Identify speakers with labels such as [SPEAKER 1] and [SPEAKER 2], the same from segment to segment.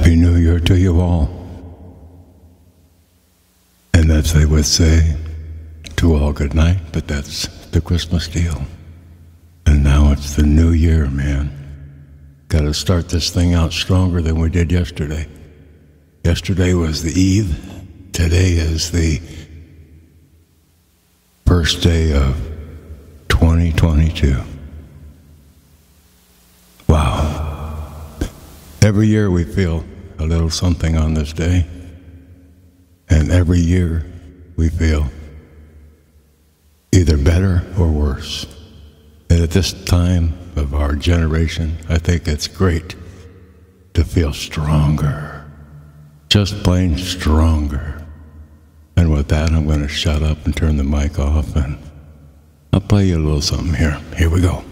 [SPEAKER 1] Happy New Year to you all. And as they would say, to all good night, but that's the Christmas deal. And now it's the new year, man. Got to start this thing out stronger than we did yesterday. Yesterday was the eve. Today is the first day of 2022. Every year we feel a little something on this day. And every year we feel either better or worse. And at this time of our generation, I think it's great to feel stronger. Just plain stronger. And with that, I'm going to shut up and turn the mic off, and I'll play you a little something here. Here we go.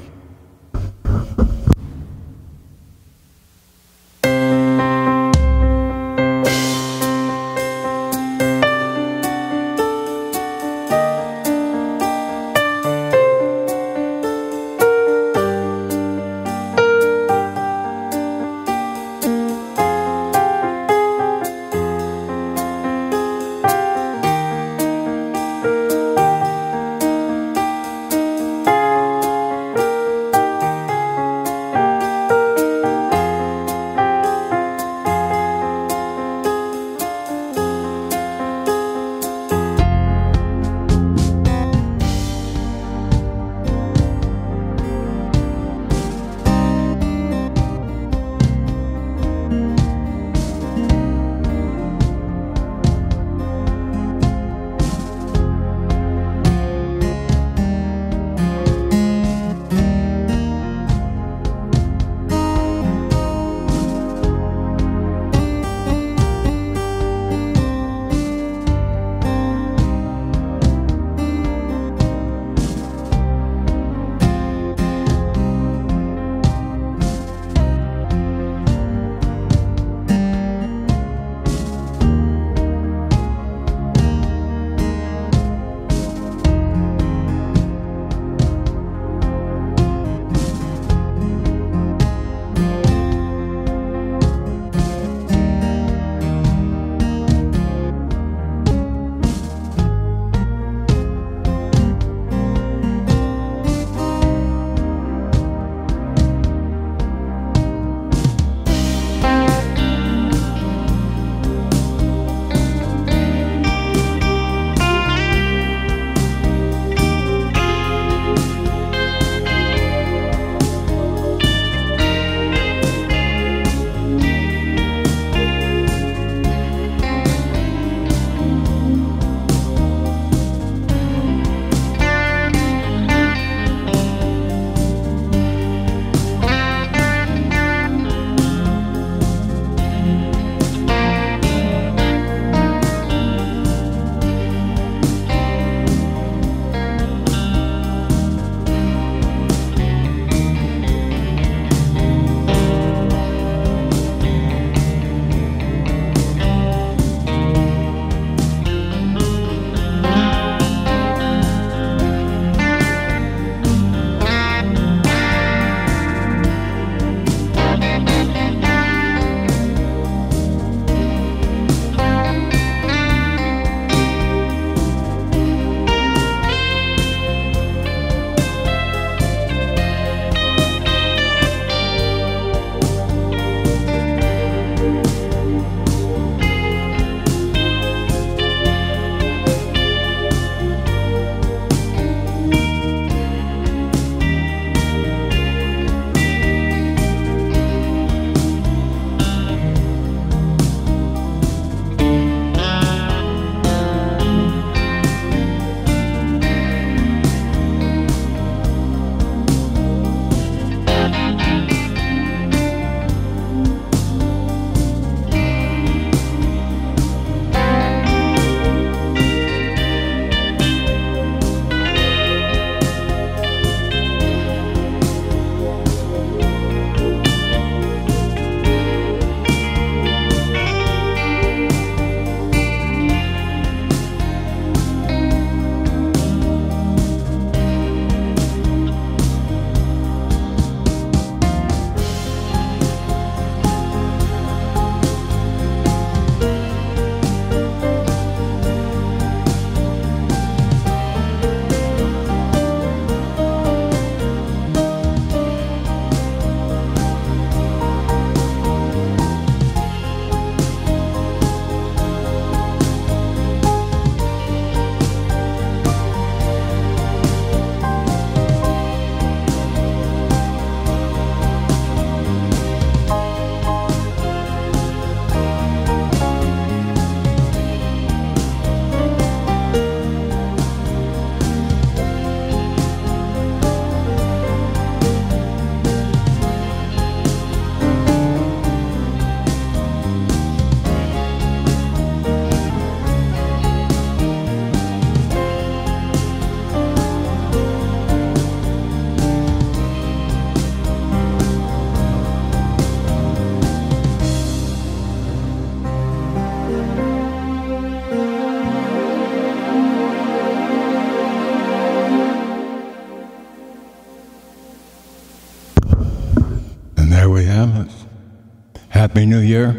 [SPEAKER 1] Happy New Year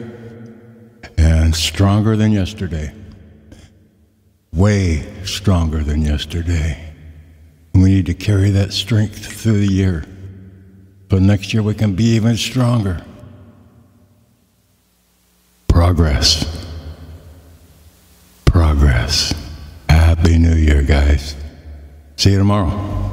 [SPEAKER 1] and stronger than yesterday. Way stronger than yesterday. We need to carry that strength through the year. So next year we can be even stronger. Progress. Progress. Happy New Year, guys. See you tomorrow.